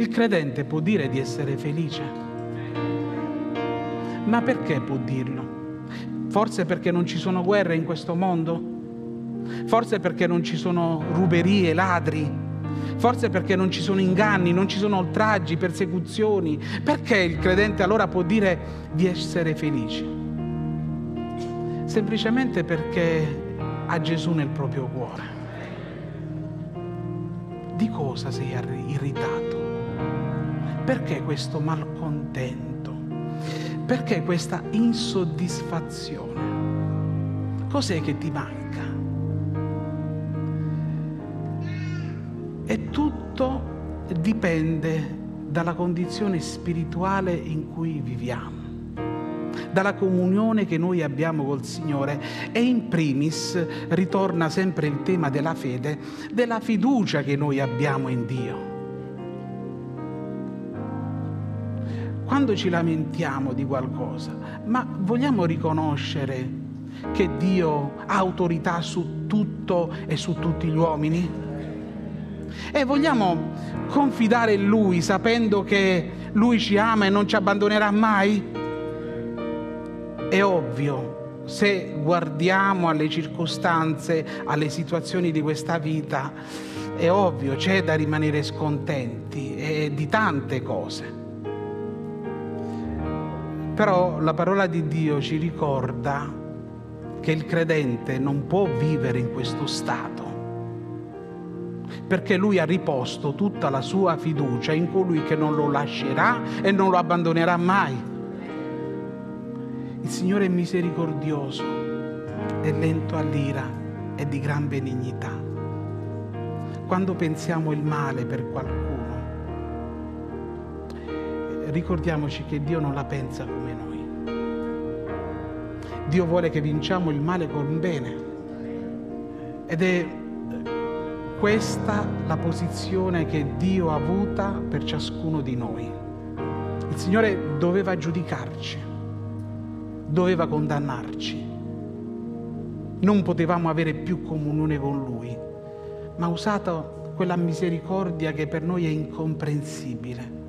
Il credente può dire di essere felice. Ma perché può dirlo? Forse perché non ci sono guerre in questo mondo? Forse perché non ci sono ruberie, ladri? Forse perché non ci sono inganni, non ci sono oltraggi, persecuzioni? Perché il credente allora può dire di essere felice? Semplicemente perché ha Gesù nel proprio cuore. Di cosa sei irritato? Perché questo malcontento? Perché questa insoddisfazione? Cos'è che ti manca? E tutto dipende dalla condizione spirituale in cui viviamo dalla comunione che noi abbiamo col Signore e in primis ritorna sempre il tema della fede, della fiducia che noi abbiamo in Dio. Quando ci lamentiamo di qualcosa, ma vogliamo riconoscere che Dio ha autorità su tutto e su tutti gli uomini? E vogliamo confidare in Lui sapendo che Lui ci ama e non ci abbandonerà mai? È ovvio, se guardiamo alle circostanze, alle situazioni di questa vita, è ovvio, c'è da rimanere scontenti e di tante cose. Però la parola di Dio ci ricorda che il credente non può vivere in questo stato, perché lui ha riposto tutta la sua fiducia in colui che non lo lascerà e non lo abbandonerà mai. Il Signore è misericordioso, è lento all'ira e di gran benignità. Quando pensiamo il male per qualcuno, ricordiamoci che Dio non la pensa come noi. Dio vuole che vinciamo il male con bene. Ed è questa la posizione che Dio ha avuta per ciascuno di noi. Il Signore doveva giudicarci, doveva condannarci. Non potevamo avere più comunione con Lui, ma ha usato quella misericordia che per noi è incomprensibile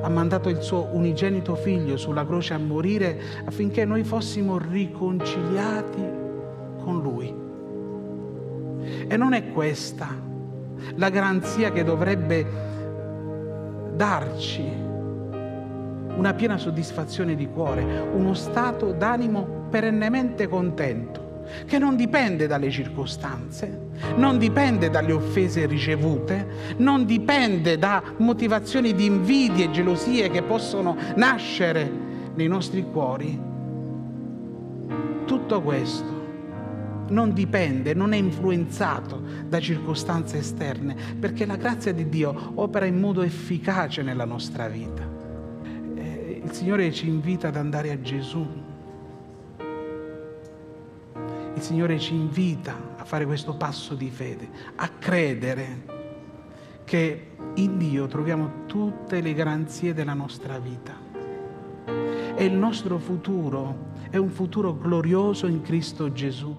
ha mandato il suo unigenito figlio sulla croce a morire affinché noi fossimo riconciliati con lui. E non è questa la garanzia che dovrebbe darci una piena soddisfazione di cuore, uno stato d'animo perennemente contento che non dipende dalle circostanze, non dipende dalle offese ricevute, non dipende da motivazioni di invidie e gelosie che possono nascere nei nostri cuori. Tutto questo non dipende, non è influenzato da circostanze esterne, perché la grazia di Dio opera in modo efficace nella nostra vita. Eh, il Signore ci invita ad andare a Gesù il Signore ci invita a fare questo passo di fede, a credere che in Dio troviamo tutte le garanzie della nostra vita. E il nostro futuro è un futuro glorioso in Cristo Gesù.